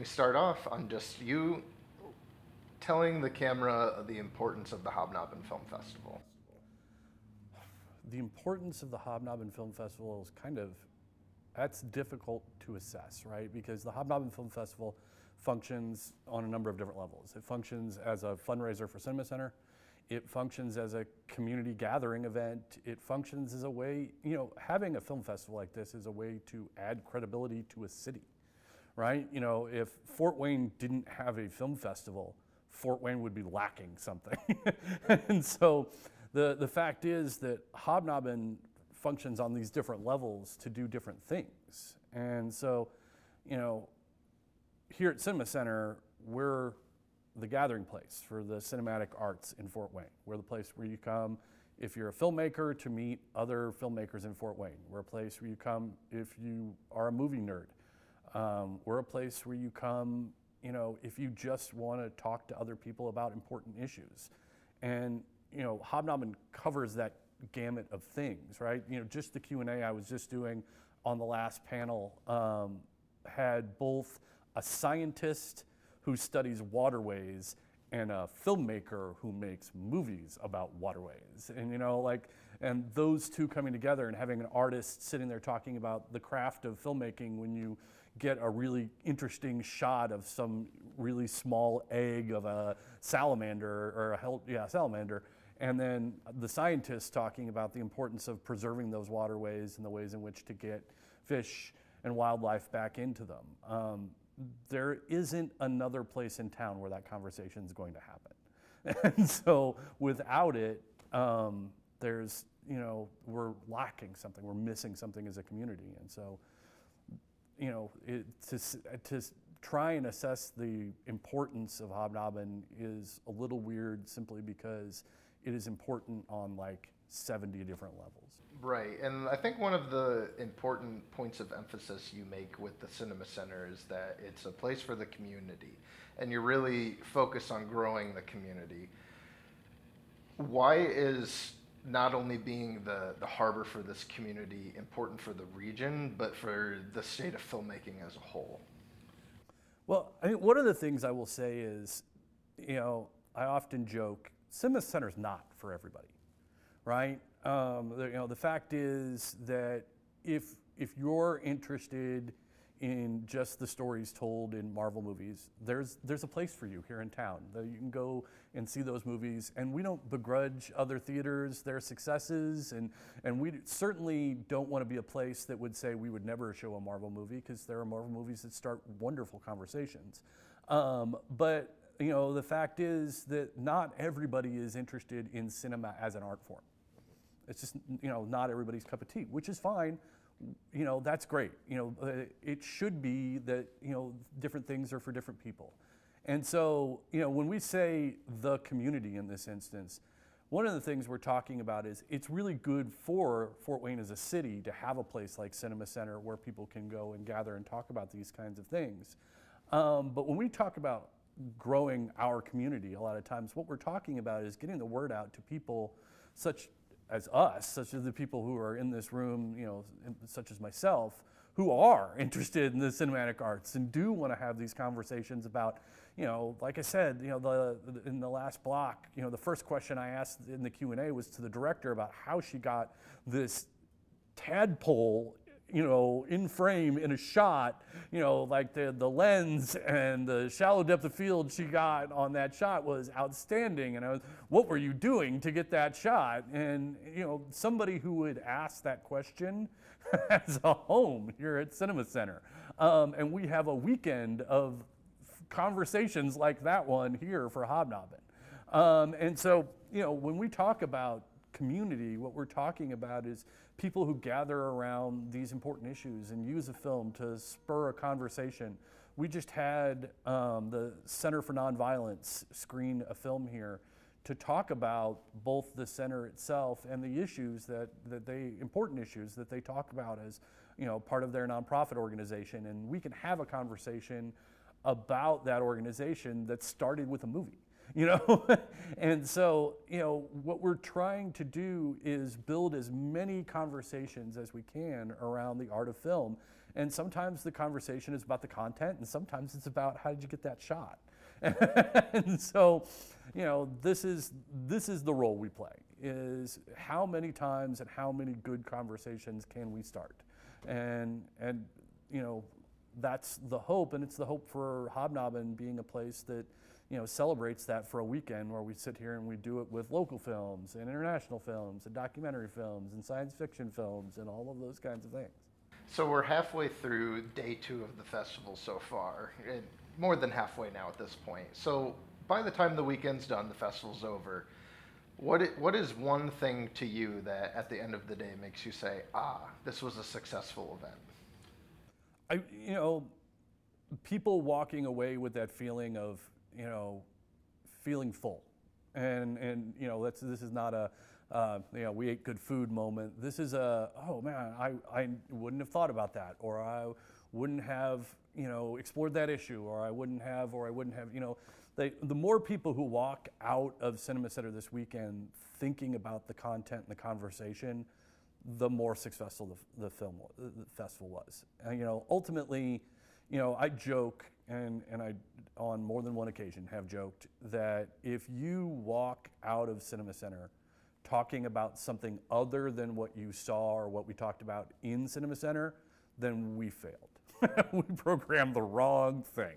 we start off on just you telling the camera the importance of the Hobnobben Film Festival? The importance of the Hobnobben Film Festival is kind of that's difficult to assess, right? Because the Hobnobben Film Festival functions on a number of different levels. It functions as a fundraiser for Cinema Center. It functions as a community gathering event. It functions as a way, you know, having a film festival like this is a way to add credibility to a city, right? You know, if Fort Wayne didn't have a film festival, Fort Wayne would be lacking something. and so the, the fact is that Hobnobben functions on these different levels to do different things. And so, you know, here at Cinema Center, we're the gathering place for the cinematic arts in Fort Wayne. We're the place where you come if you're a filmmaker to meet other filmmakers in Fort Wayne. We're a place where you come if you are a movie nerd. Um, we're a place where you come, you know, if you just want to talk to other people about important issues. And, you know, Hobnobben covers that gamut of things, right? You know, just the Q&A I was just doing on the last panel um, had both a scientist who studies waterways and a filmmaker who makes movies about waterways. And you know, like, and those two coming together and having an artist sitting there talking about the craft of filmmaking when you get a really interesting shot of some really small egg of a salamander or a yeah, salamander. And then the scientists talking about the importance of preserving those waterways and the ways in which to get fish and wildlife back into them. Um, there isn't another place in town where that conversation is going to happen. and so without it, um, there's, you know, we're lacking something, we're missing something as a community. And so, you know, it, to, to try and assess the importance of Hobnobben is a little weird simply because it is important on like 70 different levels. Right, and I think one of the important points of emphasis you make with the Cinema Center is that it's a place for the community, and you're really focused on growing the community. Why is not only being the, the harbor for this community important for the region, but for the state of filmmaking as a whole? Well, I mean, one of the things I will say is, you know, I often joke, Cinema Center is not for everybody, right? Um, you know, the fact is that if if you're interested in just the stories told in Marvel movies, there's there's a place for you here in town. You can go and see those movies, and we don't begrudge other theaters their successes, and and we certainly don't want to be a place that would say we would never show a Marvel movie because there are Marvel movies that start wonderful conversations. Um, but you know, the fact is that not everybody is interested in cinema as an art form. It's just, you know, not everybody's cup of tea, which is fine. You know, that's great. You know, uh, it should be that, you know, different things are for different people. And so, you know, when we say the community in this instance, one of the things we're talking about is it's really good for Fort Wayne as a city to have a place like Cinema Center where people can go and gather and talk about these kinds of things. Um, but when we talk about growing our community, a lot of times what we're talking about is getting the word out to people such as us, such as the people who are in this room, you know, such as myself, who are interested in the cinematic arts and do want to have these conversations about, you know, like I said, you know, the, the, in the last block, you know, the first question I asked in the Q and A was to the director about how she got this tadpole you know, in frame in a shot, you know, like the, the lens and the shallow depth of field she got on that shot was outstanding. And I was, what were you doing to get that shot? And, you know, somebody who would ask that question has a home here at Cinema Center. Um, and we have a weekend of conversations like that one here for Hobnobben. Um, and so, you know, when we talk about community, what we're talking about is people who gather around these important issues and use a film to spur a conversation. We just had um, the Center for Nonviolence screen a film here to talk about both the center itself and the issues that, that they, important issues that they talk about as, you know, part of their nonprofit organization. And we can have a conversation about that organization that started with a movie. You know? and so, you know, what we're trying to do is build as many conversations as we can around the art of film. And sometimes the conversation is about the content, and sometimes it's about how did you get that shot. and so, you know, this is this is the role we play. Is how many times and how many good conversations can we start, and and you know, that's the hope, and it's the hope for Hobnobben being a place that you know celebrates that for a weekend where we sit here and we do it with local films and international films and documentary films and science fiction films and all of those kinds of things. So we're halfway through day two of the festival so far, and more than halfway now at this point. So by the time the weekend's done, the festival's over. What it, what is one thing to you that at the end of the day makes you say, ah, this was a successful event? I you know, people walking away with that feeling of you know, feeling full, and and you know that's this is not a uh, you know, we ate good food moment. This is a, oh man, I, I wouldn't have thought about that, or I wouldn't have, you know, explored that issue, or I wouldn't have, or I wouldn't have, you know, they, the more people who walk out of Cinema Center this weekend thinking about the content and the conversation, the more successful the, the film, the festival was. And, you know, ultimately, you know, I joke, and, and I, on more than one occasion, have joked that if you walk out of Cinema Center talking about something other than what you saw or what we talked about in Cinema Center, then we failed. we programmed the wrong thing.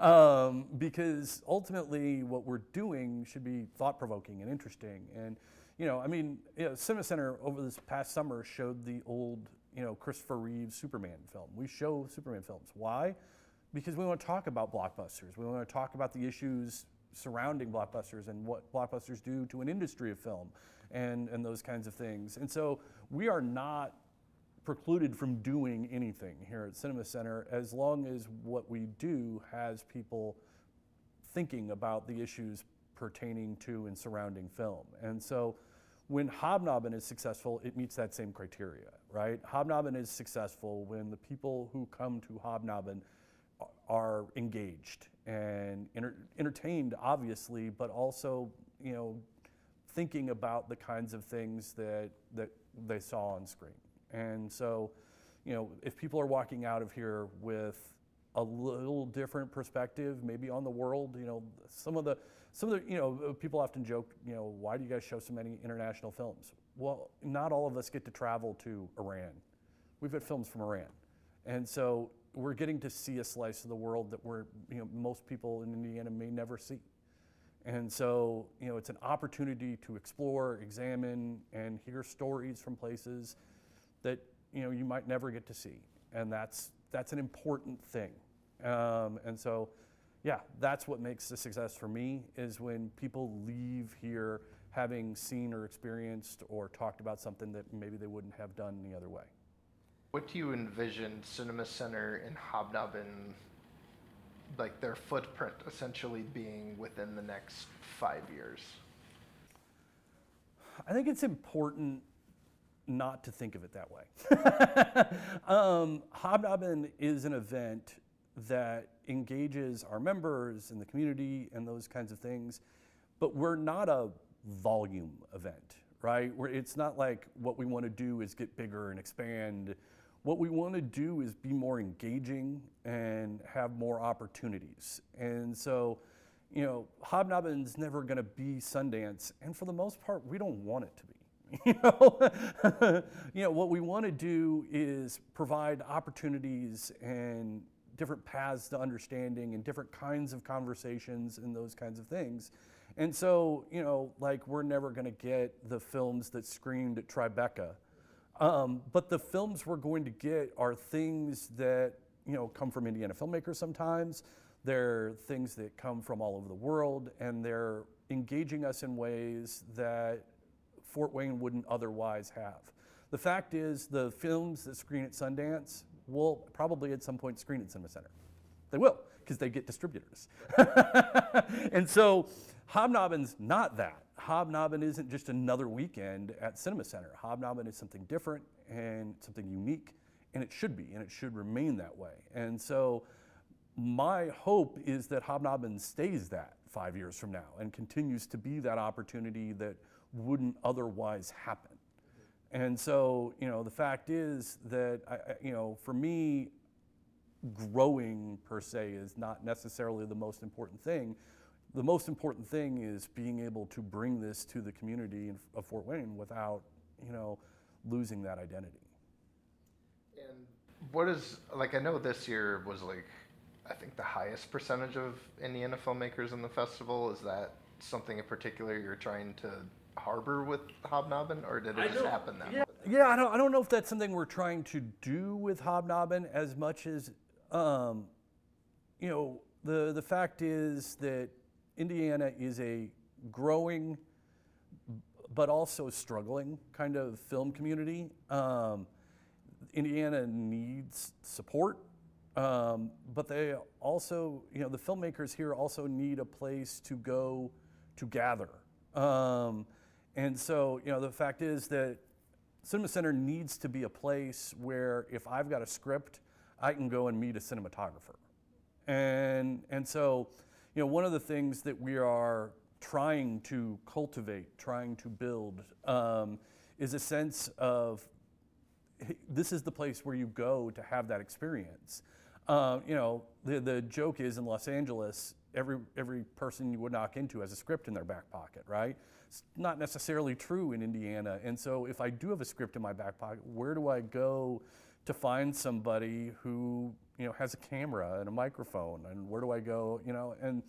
Um, because ultimately, what we're doing should be thought provoking and interesting. And, you know, I mean, you know, Cinema Center over this past summer showed the old, you know, Christopher Reeve's Superman film. We show Superman films. Why? Because we want to talk about blockbusters. We want to talk about the issues surrounding blockbusters and what blockbusters do to an industry of film and, and those kinds of things. And so we are not precluded from doing anything here at Cinema Center as long as what we do has people thinking about the issues pertaining to and surrounding film. And so when Hobnobben is successful, it meets that same criteria, right? Hobnobben is successful when the people who come to Hobnobben are engaged and enter entertained, obviously, but also, you know, thinking about the kinds of things that, that they saw on screen. And so, you know, if people are walking out of here with a little different perspective, maybe on the world, you know, some of the, some of the, you know, people often joke, you know, why do you guys show so many international films? Well, not all of us get to travel to Iran. We've got films from Iran. And so we're getting to see a slice of the world that we're, you know, most people in Indiana may never see. And so, you know, it's an opportunity to explore, examine, and hear stories from places that, you know, you might never get to see. And that's, that's an important thing. Um, and so, yeah, that's what makes a success for me is when people leave here having seen or experienced or talked about something that maybe they wouldn't have done any other way. What do you envision Cinema Center and Hobnobben like their footprint essentially being within the next five years? I think it's important not to think of it that way. um, Hobnobben is an event that engages our members and the community and those kinds of things, but we're not a volume event, right? It's not like what we want to do is get bigger and expand what we want to do is be more engaging and have more opportunities. And so, you know, Hobnobben's never going to be Sundance, and for the most part, we don't want it to be. You know, you know what we want to do is provide opportunities and different paths to understanding and different kinds of conversations and those kinds of things. And so, you know, like we're never going to get the films that screened at Tribeca um, but the films we're going to get are things that you know come from Indiana filmmakers sometimes. They're things that come from all over the world, and they're engaging us in ways that Fort Wayne wouldn't otherwise have. The fact is, the films that screen at Sundance will probably at some point screen at Cinema Center. They will, because they get distributors. and so Hobnobben's not that. Hobnobben isn't just another weekend at Cinema Center. Hobnobben is something different and something unique, and it should be, and it should remain that way. And so my hope is that Hobnobben stays that five years from now and continues to be that opportunity that wouldn't otherwise happen. And so, you know, the fact is that, I, you know, for me, growing per se is not necessarily the most important thing. The most important thing is being able to bring this to the community of Fort Wayne without, you know, losing that identity. And what is like? I know this year was like, I think the highest percentage of Indiana filmmakers in the festival. Is that something in particular you're trying to harbor with Hobnobben, or did it I just happen that yeah, way? Yeah, I don't, I don't know if that's something we're trying to do with Hobnobben as much as, um, you know, the, the fact is that Indiana is a growing but also struggling kind of film community. Um, Indiana needs support, um, but they also, you know, the filmmakers here also need a place to go to gather. Um, and so, you know, the fact is that Cinema Center needs to be a place where if I've got a script, I can go and meet a cinematographer. And, and so, you know, one of the things that we are trying to cultivate, trying to build, um, is a sense of this is the place where you go to have that experience. Uh, you know, the, the joke is in Los Angeles, every, every person you would knock into has a script in their back pocket, right? It's not necessarily true in Indiana. And so if I do have a script in my back pocket, where do I go to find somebody who, you know, has a camera and a microphone? And where do I go, you know? And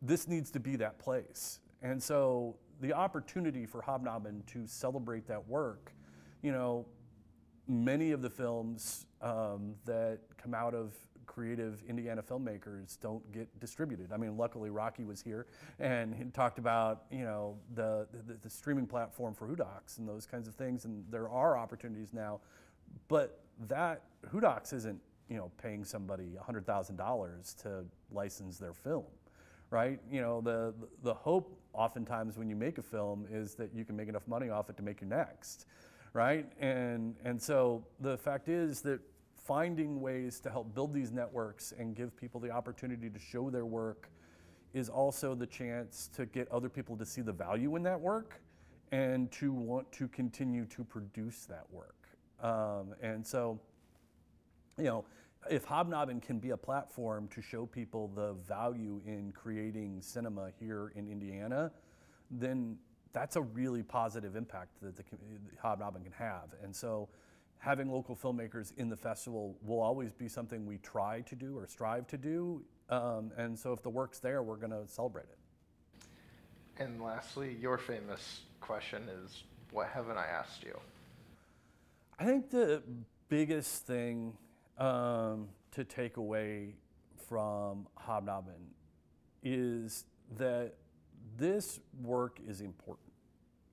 this needs to be that place. And so the opportunity for Hobnobben to celebrate that work, you know, many of the films um, that come out of creative Indiana filmmakers don't get distributed. I mean, luckily Rocky was here and he talked about you know the, the, the streaming platform for Hoodocs and those kinds of things, and there are opportunities now, but that Hoodocs isn't you know paying somebody hundred thousand dollars to license their film, right? You know the the hope oftentimes when you make a film is that you can make enough money off it to make your next right? And, and so the fact is that finding ways to help build these networks and give people the opportunity to show their work is also the chance to get other people to see the value in that work and to want to continue to produce that work. Um, and so, you know, if Hobnobben can be a platform to show people the value in creating cinema here in Indiana, then that's a really positive impact that the, the Hobnobben can have. And so, having local filmmakers in the festival will always be something we try to do or strive to do. Um, and so if the work's there, we're going to celebrate it. And lastly, your famous question is what haven't I asked you? I think the biggest thing um, to take away from Hobnobben is that this work is important.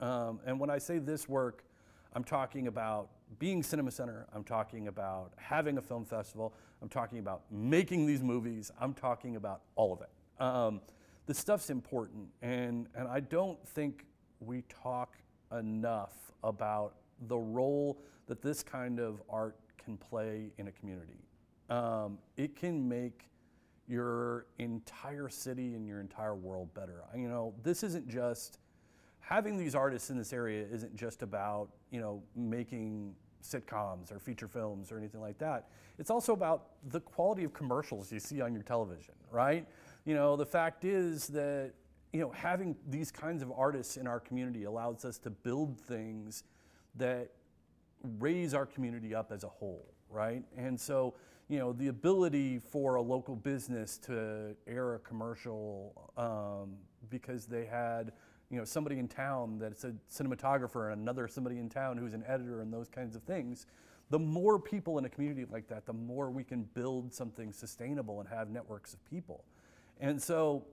Um, and when I say this work, I'm talking about being Cinema Center, I'm talking about having a film festival, I'm talking about making these movies, I'm talking about all of it. Um, the stuff's important, and, and I don't think we talk enough about the role that this kind of art can play in a community. Um, it can make your entire city and your entire world better. You know, this isn't just having these artists in this area isn't just about you know making sitcoms or feature films or anything like that. It's also about the quality of commercials you see on your television, right? You know, the fact is that you know having these kinds of artists in our community allows us to build things that raise our community up as a whole, right? And so, you know, the ability for a local business to air a commercial um, because they had you know, somebody in town that's a cinematographer and another somebody in town who's an editor and those kinds of things, the more people in a community like that, the more we can build something sustainable and have networks of people. And so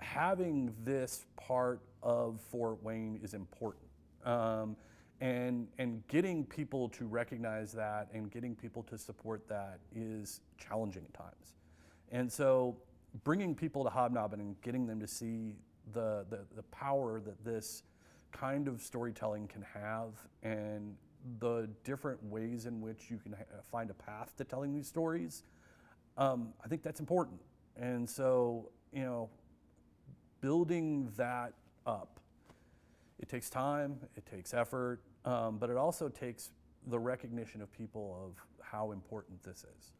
having this part of Fort Wayne is important. Um, and, and getting people to recognize that and getting people to support that is challenging at times. And so bringing people to Hobnobben and getting them to see the, the, the power that this kind of storytelling can have and the different ways in which you can ha- find a path to telling these stories, um, I think that's important. And so, you know, building that up, it takes time, it takes effort, um, but it also takes the recognition of people of how important this is.